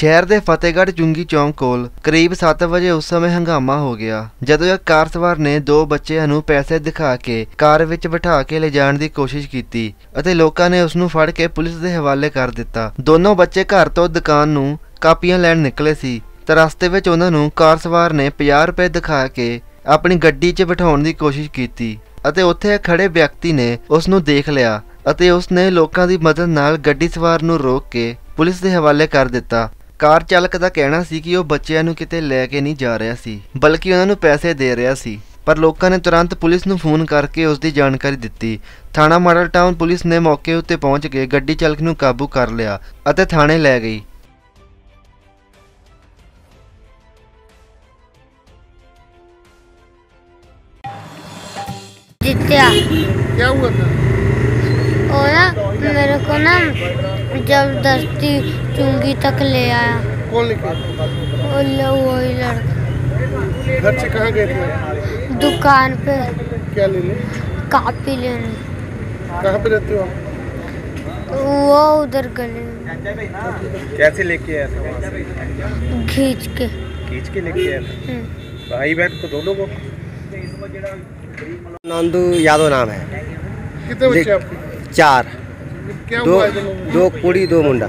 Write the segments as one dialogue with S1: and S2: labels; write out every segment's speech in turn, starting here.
S1: ਸ਼ਹਿਰ ਦੇ ਫਤਿਹਗੜ੍ਹ ਚੁੰਗੀ ਚੌਂਕ ਕੋਲ ਕਰੀਬ 7 ਵਜੇ ਉਸ ਸਮੇਂ ਹੰਗਾਮਾ ਹੋ ਗਿਆ, ਜਦੋਂ ਇੱਕ ਕਾਰ ਸਵਾਰ ਨੇ ਦੋ ਬੱਚਿਆਂ ਨੂੰ ਪੈਸੇ ਦਿਖਾ ਕੇ ਕਾਰ ਵਿੱਚ ਬਿਠਾ ਕੇ ਲਿਜਾਣ ਦੀ ਕੋਸ਼ਿਸ਼ ਕੀਤੀ ਅਤੇ ਲੋਕਾਂ ਨੇ ਉਸ ਨੂੰ ਫੜ ਕੇ ਪੁਲਿਸ ਦੇ ਹਵਾਲੇ ਕਰ ਦਿੱਤਾ। ਦੋਨੋਂ ਬੱਚੇ ਘਰ ਤੋਂ ਦੁਕਾਨ ਨੂੰ ਕਾਪੀਆਂ ਲੈਣ ਨਿਕਲੇ ਸੀ, ਤਾਂ ਰਸਤੇ ਵਿੱਚ ਉਹਨਾਂ ਨੂੰ ਕਾਰ ਸਵਾਰ ਨੇ 50 ਰੁਪਏ ਦਿਖਾ ਕੇ ਆਪਣੀ ਗੱਡੀ 'ਚ ਬਿਠਾਉਣ ਦੀ ਕੋਸ਼ਿਸ਼ ਕੀਤੀ ਅਤੇ ਉੱਥੇ ਖੜੇ ਵਿਅਕਤੀ ਨੇ ਉਸ ਨੂੰ ਦੇਖ ਲਿਆ ਅਤੇ ਉਸ ਨੇ ਲੋਕਾਂ ਦੀ ਮਦਦ ਨਾਲ ਗੱਡੀ ਸਵਾਰ ਨੂੰ ਰੋਕ ਕੇ ਪੁਲਿਸ ਦੇ ਹਵਾਲੇ ਕਰ ਦਿੱਤਾ। ਕਾਰ ਚਾਲਕ ਦਾ ਕਹਿਣਾ ਸੀ ਕਿ ਉਹ ਬੱਚਿਆਂ ਨੂੰ ਕਿਤੇ ਲੈ ਕੇ ਨਹੀਂ ਜਾ ਰਿਹਾ ਸੀ ਬਲਕਿ ਉਹਨਾਂ ਨੂੰ ਪੈਸੇ ਦੇ ਰਿਹਾ ਸੀ ਪਰ ਲੋਕਾਂ ਨੇ ਤੁਰੰਤ ਪੁਲਿਸ ਨੂੰ ਫੋਨ ਕਰਕੇ ਉਸ ਦੀ ਜਾਣਕਾਰੀ ਦਿੱਤੀ ਥਾਣਾ ਮਾਡਲ ਟਾਊਨ ਪੁਲਿਸ ਨੇ ਮੌਕੇ ਉੱਤੇ ਪਹੁੰਚ ਕੇ ਗੱਡੀ ਚਾਲਕ ਨੂੰ ਕਾਬੂ ਕਰ ਲਿਆ ਅਤੇ ਥਾਣੇ ਲੈ ਗਈ
S2: जित्या
S3: क्या हुआ था
S2: और ना मेरे को ना ज़बरदस्ती चुंगी तक ले आया।
S3: कौन लेके?
S2: वो ल- वही लड़का।
S3: घर से कहाँ गए थे?
S2: दुकान पे।
S3: क्या लेने
S2: कापी लेने।
S3: कहाँ पे रहते हो
S2: वो उधर गले
S4: कैसे लेके आया था
S2: खींच के।
S4: खींच के लेके आया था?
S2: हम्म।
S4: भाई बहन को दोनों को?
S5: नंदू यादव नाम है।
S3: कितने बच्चे आपके?
S5: चार। दो दो कुड़ी दो मुंडा।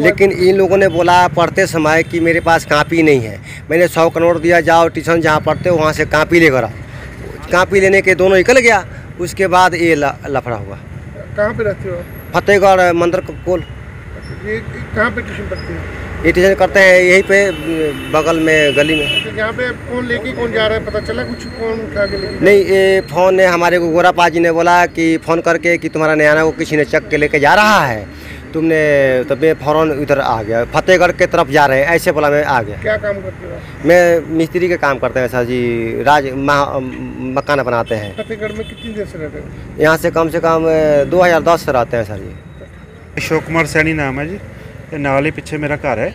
S5: लेकिन इन लोगों ने बोला पढ़ते समय कि मेरे पास कापी नहीं है। मैंने सौ करोड़ दिया जाओ ट्यूशन जहाँ पढ़ते हो वहाँ से कापी लेकर आओ। कापी लेने के दोनों निकल गया। उसके बाद ये लफड़ा हुआ।
S3: कहाँ पे रहते हो
S5: फतेहगढ़ मंदिर कोल।
S3: ये कहाँ पे ट्यूशन पढ़ते हो?
S5: इतिजन करते हैं यहीं पे बगल में गली में।
S3: तो यहाँ पे फ़ोन लेके कौन जा रहा है? पता चला कुछ कौन
S5: नहीं ये फ़ोन ने हमारे को गोरा पाजी ने बोला कि फ़ोन करके कि तुम्हारा नयाना को किसी ने चक के लेके जा रहा है। तुमने तब मैं फ़ौरन इधर आ गया। फतेहगढ़ के तरफ़ जा रहे हैं ऐसे बोला मैं आ गया।
S3: क्या काम करते हो
S5: मैं मिस्त्री के काम करते हैं सर जी राज मकान बनाते हैं।
S3: फतेहगढ़ में कितनी देर से रहते हैं?
S5: यहाँ से कम से कम 2010 से रहते हैं सर जी।
S6: अशोक कुमार सैनी नाम है जी। ਤੇ ਨਾਲ ਹੀ ਪਿੱਛੇ ਮੇਰਾ ਘਰ ਹੈ।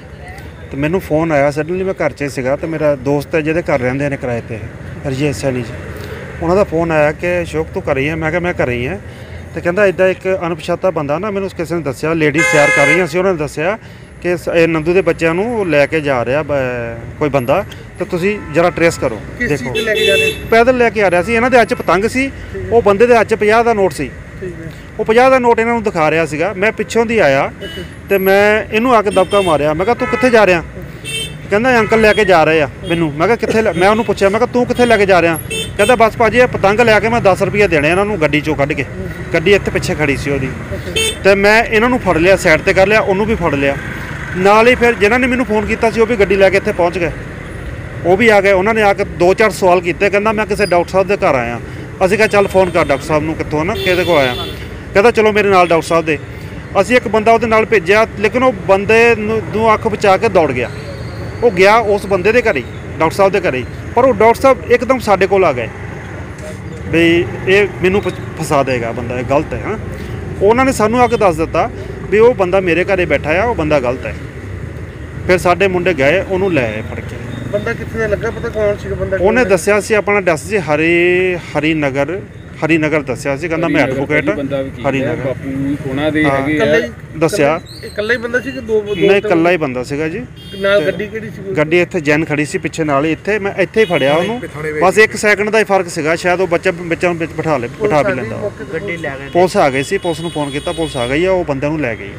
S6: ਤੇ ਮੈਨੂੰ ਫੋਨ ਆਇਆ ਸਡਨਲੀ ਮੈਂ ਘਰ 'ਚ ਸੀਗਾ ਤੇ ਮੇਰਾ ਦੋਸਤ ਹੈ ਜਿਹਦੇ ਘਰ ਰਹਿੰਦੇ ਨੇ ਕਿਰਾਏ ਤੇ ਰਜੇ ਸੈਣੀ ਜੀ। ਉਹਨਾਂ ਦਾ ਫੋਨ ਆਇਆ ਕਿ ਸ਼ੋਕ ਤੂੰ ਕਰ ਰਹੀ ਹੈ? ਮੈਂ ਕਿਹਾ ਮੈਂ ਕਰ ਰਹੀ ਹਾਂ। ਤੇ ਕਹਿੰਦਾ ਇਦਾਂ ਇੱਕ ਅਣਪਛਾਤਾ ਬੰਦਾ ਨਾ ਮੈਨੂੰ ਉਸ ਕਿਸੇ ਨੇ ਦੱਸਿਆ ਲੇਡੀ ਸੈਰ ਕਰ ਰਹੀਆਂ ਸੀ ਉਹਨਾਂ ਨੇ ਦੱਸਿਆ ਕਿ ਇਹ ਨੰਦੂ ਦੇ ਬੱਚਿਆਂ ਨੂੰ ਲੈ ਕੇ ਜਾ ਰਿਹਾ ਕੋਈ ਬੰਦਾ। ਤੇ ਤੁਸੀਂ ਜਰਾ ਟਰੇਸ ਕਰੋ
S3: ਦੇਖੋ।
S6: ਪੈਦਲ ਲੈ ਕੇ ਆ ਰਿਹਾ ਸੀ ਇਹਨਾਂ ਦੇ ਹੱਥ 'ਚ ਪਤੰਗ ਸੀ ਉਹ ਬੰਦੇ ਦੇ ਹੱਥ 'ਚ 50 ਦਾ ਨੋਟ ਸੀ। ਉਹ 50 ਦਾ ਨੋਟ ਇਹਨਾਂ ਨੂੰ ਦਿਖਾ ਰਿਹਾ ਸੀਗਾ। ਮੈਂ ਪਿੱਛੋਂ ਦੀ ਆਇਆ ਤੇ ਮੈਂ ਇਹਨੂੰ ਆ ਕੇ ਦਬਕਾ ਮਾਰਿਆ। ਮੈਂ ਕਿਹਾ ਤੂੰ ਕਿੱਥੇ ਜਾ ਰਿਹਾ? ਕਹਿੰਦਾ ਅੰਕਲ ਲੈ ਕੇ ਜਾ ਰਹੇ ਆ ਮੈਨੂੰ। ਮੈਂ ਕਿਹਾ ਕਿੱਥੇ ਮੈਂ ਉਹਨੂੰ ਪੁੱਛਿਆ ਮੈਂ ਕਿਹਾ ਤੂੰ ਕਿੱਥੇ ਲੈ ਕੇ ਜਾ ਰਿਹਾ? ਕਹਿੰਦਾ ਬਸ ਭਾਜੀ ਇਹ ਪਤੰਗ ਲੈ ਕੇ ਮੈਂ 10 ਰੁਪਏ ਦੇਣੇ ਇਹਨਾਂ ਨੂੰ ਗੱਡੀ ਚੋਂ ਕੱਢ ਕੇ। ਗੱਡੀ ਇੱਥੇ ਪਿੱਛੇ ਖੜੀ ਸੀ ਉਹਦੀ। ਤੇ ਮੈਂ ਇਹਨਾਂ ਨੂੰ ਫੜ ਲਿਆ ਸਾਈਡ ਤੇ ਕਰ ਲਿਆ ਉਹਨੂੰ ਵੀ ਫੜ ਲਿਆ। ਨਾਲ ਹੀ ਫਿਰ ਜਿਨ੍ਹਾਂ ਨੇ ਮੈਨੂੰ ਫੋਨ ਕੀਤਾ ਸੀ ਉਹ ਵੀ ਗੱਡੀ ਲੈ ਕੇ ਇੱਥੇ ਪਹੁੰਚ ਗਏ। ਉਹ ਵੀ ਆ ਗਏ। ਉਹਨਾਂ ਨੇ ਆ ਕੇ ਦੋ ਚਾਰ ਸਵਾਲ ਕੀਤੇ। ਕਹਿੰਦਾ ਮੈਂ ਕਿਸੇ ਡਾਕਟਰ ਸਾਹਿਬ ਦੇ ਘਰ ਆਇਆ। ਅਸੀਂ ਕਿਹਾ ਚੱਲ ਫੋਨ ਕਰ ਡਾਕਟਰ ਸਾਹਿਬ ਨੂੰ ਕਿੱਥੋਂ ਨਾ ਕਿਹਦੇ ਕੋਲ ਆਇਆ। ਕਹਿੰਦਾ ਚਲੋ ਮੇਰੇ ਨਾਲ ਡਾਕਟਰ ਸਾਹਿਬ ਦੇ। ਅਸੀਂ ਇੱਕ ਬੰਦਾ ਉਹਦੇ ਨਾਲ ਭੇਜਿਆ ਲੇਕਿਨ ਉਹ ਬੰਦੇ ਨੂੰ ਨੂੰ ਅੱਖ ਬਚਾ ਕੇ ਦੌੜ ਗਿਆ। ਉਹ ਗਿਆ ਉਸ ਬੰਦੇ ਦੇ ਘਰੇ ਹੀ, ਡਾਕਟਰ ਸਾਹਿਬ ਦੇ ਘਰੇ। ਹੀ। ਪਰ ਉਹ ਡਾਕਟਰ ਸਾਹਿਬ ਇੱਕਦਮ ਸਾਡੇ ਕੋਲ ਆ ਗਏ। ਵੀ ਇਹ ਮੈਨੂੰ ਫਸ- ਫਸਾ ਦੇਗਾ ਬੰਦਾ ਇਹ ਗਲਤ ਹੈ ਹਾਂ। ਉਹਨਾਂ ਨੇ ਸਾਨੂੰ ਆ ਕੇ ਦੱਸ ਦਿੱਤਾ ਵੀ ਉਹ ਬੰਦਾ ਮੇਰੇ ਘਰੇ ਬੈਠਾ ਆ ਉਹ ਬੰਦਾ ਗਲਤ ਹੈ। ਫਿਰ ਸਾਡੇ ਮੁੰਡੇ ਗਏ ਉਹਨੂੰ ਲੈ ਆਏ ਫੜ ਕੇ। ਉਹਨੇ ਦੱਸਿਆ ਸੀ ਆਪਣਾ ਡੈਸ ਜੀ ਹਰੀ ਹਰੀ ਨਗਰ ਹਰੀ ਨਗਰ ਦੱਸਿਆ ਸੀ ਕਹਿੰਦਾ ਮੈਂ ਐਡਵੋਕੇਟ ਹਰੀ ਨਗਰ
S4: ਬਾਪੂ ਕੋਣਾ ਦੇ ਹੈਗੇ ਆ।
S6: ਦੱਸਿਆ।
S3: ਇਕੱਲਾ ਹੀ ਬੰਦਾ ਸੀ ਕਿ ਦੋ
S6: ਨਹੀਂ ਇਕੱਲਾ ਹੀ ਬੰਦਾ ਸੀਗਾ ਜੀ।
S3: ਗੱਡੀ ਕਿਹੜੀ ਸੀ
S6: ਗੱਡੀ ਇੱਥੇ ਜੈਨ ਖੜੀ ਸੀ ਪਿੱਛੇ ਨਾਲ ਹੀ ਇੱਥੇ ਮੈਂ ਇੱਥੇ ਹੀ ਫੜਿਆ ਉਹਨੂੰ। ਬਸ ਇੱਕ ਸੈਕਿੰਡ ਦਾ ਹੀ ਫ਼ਰਕ ਸੀਗਾ ਸ਼ਾਇਦ ਉਹ ਬੱਚਾ ਬੱਚਾ ਬਿਠਾ ਲੈ ਬਿਠਾ ਵੀ ਲੈਂਦਾ। ਪੁਲਿਸ ਆ ਗਈ ਸੀ ਪੁਲਿਸ ਨੂੰ ਫੋਨ ਕੀਤਾ ਪੁਲਿਸ ਆ ਗਈ ਆ ਉਹ ਬੰਦੇ ਨੂੰ ਲੈ ਗਈ।